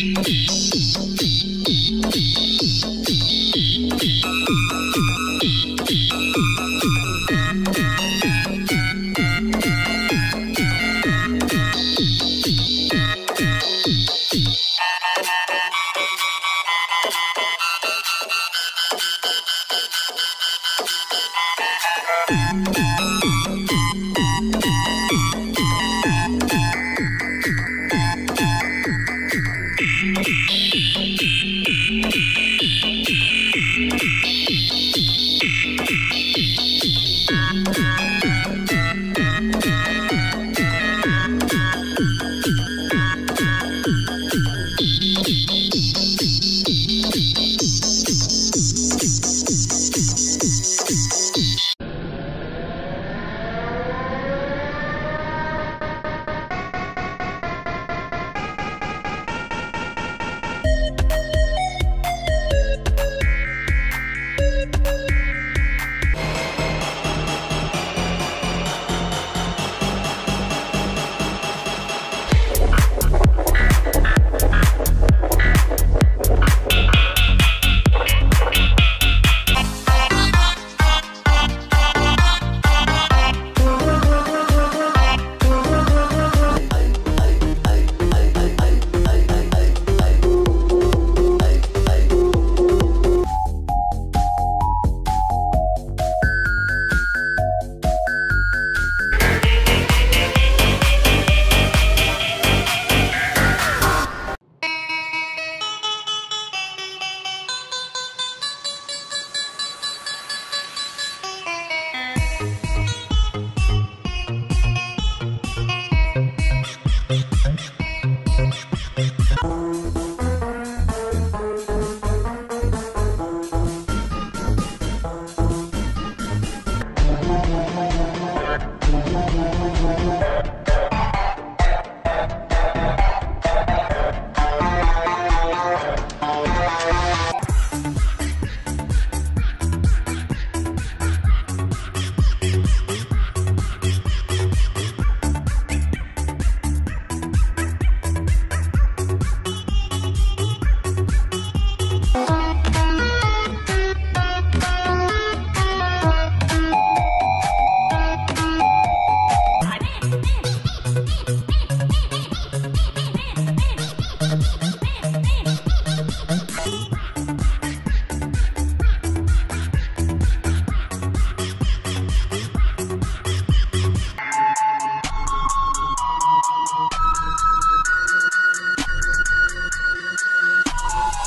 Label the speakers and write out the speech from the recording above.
Speaker 1: Thank you.